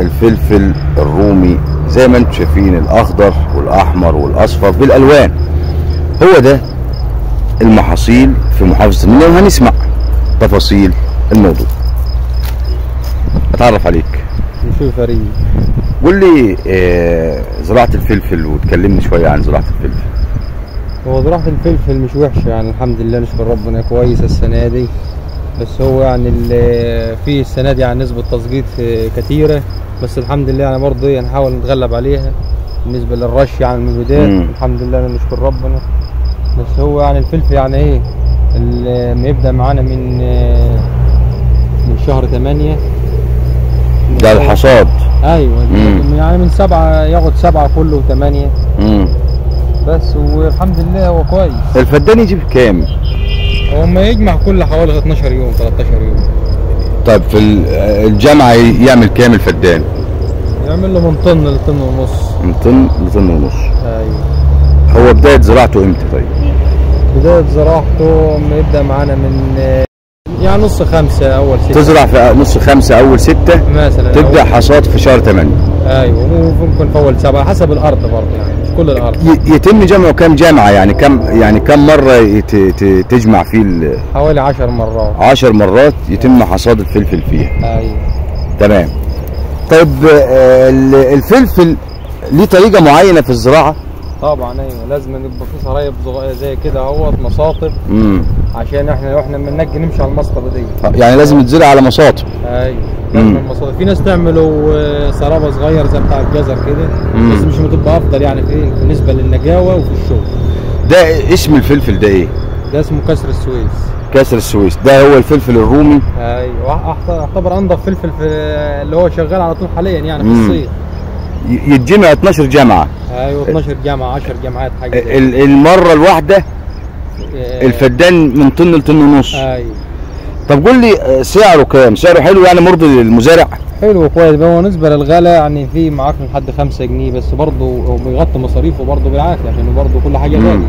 الفلفل الرومي زي ما أنتم شايفين الأخضر والأحمر والأصفر بالألوان. هو ده المحاصيل في محافظة المنيا وهنسمع تفاصيل الموضوع. أتعرف عليك. نشوف فريق قول لي آه، زراعة الفلفل وتكلمني شوية عن زراعة الفلفل. هو زراعة الفلفل مش وحشة يعني الحمد لله نشكر ربنا كويسة السنة دي. بس هو يعني في السنة دي يعني نسبة تسقيط كتيرة. بس الحمد لله يعني برضه إيه نحاول نتغلب عليها بالنسبة للرش يعني من البداية. مم. الحمد لله نشكر ربنا. بس هو يعني الفلفل يعني إيه ال- ما يبدأ معانا من آه، من شهر ثمانية ده الحصاد أيوه مم. يعني من سبعة ياخد سبعة كله ثمانية مم. بس والحمد لله هو كويس. الفدان يجيب كام هو ما يجمع كل حوالي 12 يوم 13 يوم. طيب في ال- الجامعة يعمل كام الفدان؟ يعمل له من طن لطن ونص. من طن لطن ونص. أيوه. هو بداية زراعته إمتى طيب؟ بداية زراعته ما يبدأ معانا من يعني نص خمسة أول ستة. تزرع في نص خمسة أول ستة؟ مثلا. تبدأ حصاد في شهر ثمانية أيوه وممكن في أول سبعة حسب الأرض برضه يعني. كل الأرض. ي- يتم جمعه كام جامعة؟ يعني كم يعني كم ت- تجمع فيه ال- حوالي 10 مرات. عشر مرات يتم حصاد الفلفل فيها. أيوه. تمام. طيب آه، ال- الفلفل ليه طريقة معينة في الزراعة؟ طبعا أيوه. لازم يبقى في سرايب زي كده أهوت مساطب عشان إحنا وإحنا بننجي نمشي على المسطبة دي. يعني لازم يتزرع على مساطب أيوه. المصادر في ناس تعملوا آه، سرابة صغير زي بتاع الجزر كده. بس مش بتبقى أفضل يعني في بالنسبة للنجاوة وفي الشغل ده اسم الفلفل ده إيه؟ ده اسمه كسر السويس. كسر السويس. ده هو الفلفل الرومي؟ أيوه يعتبر انضف فلفل في اللي هو شغال على طول حاليا يعني في. الصيف. يتجمع 12 جامعة أيوه 12 جامعه 10 جامعات حاجة زي ال- المرة الواحدة كده. الفدان من طن لطن ونص. أيوه طب قول لي آه، سعره كام سعره حلو يعني مرضي للمزارع؟ حلو كويس. هو بالنسبة للغلا يعني في معاك لحد 5 جنيه بس برضه بيغطي مصاريفه برضه بالعافية عشان برضه كل حاجة مم. غاليه